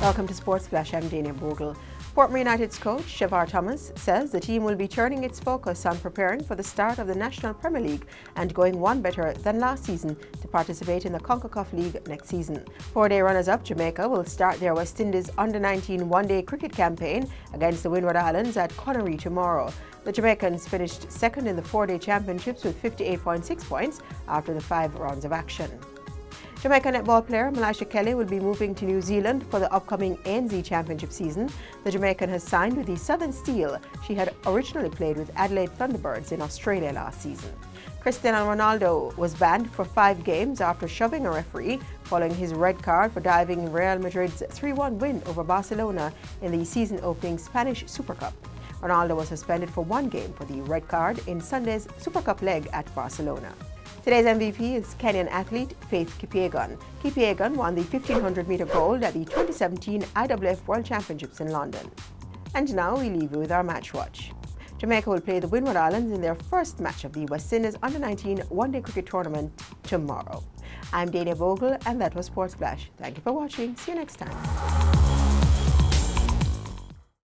Welcome to Sports Flash. I'm Dana Bogle. Portmore United's coach, Shavar Thomas, says the team will be turning its focus on preparing for the start of the National Premier League and going one better than last season to participate in the CONCACAF League next season. Four-day runners-up Jamaica will start their West Indies under-19 one-day cricket campaign against the Windward Islands at Conaree tomorrow. The Jamaicans finished second in the four-day championships with 58.6 points after the five rounds of action. Jamaica netball player Malysha Kelly will be moving to New Zealand for the upcoming ANZ Championship season. The Jamaican has signed with the Southern Steel. She had originally played with Adelaide Thunderbirds in Australia last season. Cristiano Ronaldo was banned for five games after shoving a referee following his red card for diving in Real Madrid's 3-1 win over Barcelona in the season-opening Spanish Super Cup. Ronaldo was suspended for one game for the red card in Sunday's Super Cup leg at Barcelona. Today's MVP is Kenyan athlete Faith Kipyegon. Kipyegon won the 1500 meter gold at the 2017 IWF World Championships in London. And now we leave you with our match watch. Jamaica will play the Windward Islands in their first match of the West Indies Under-19 One-Day Cricket Tournament tomorrow. I'm Dana Bogle and that was Sports Flash. Thank you for watching. See you next time.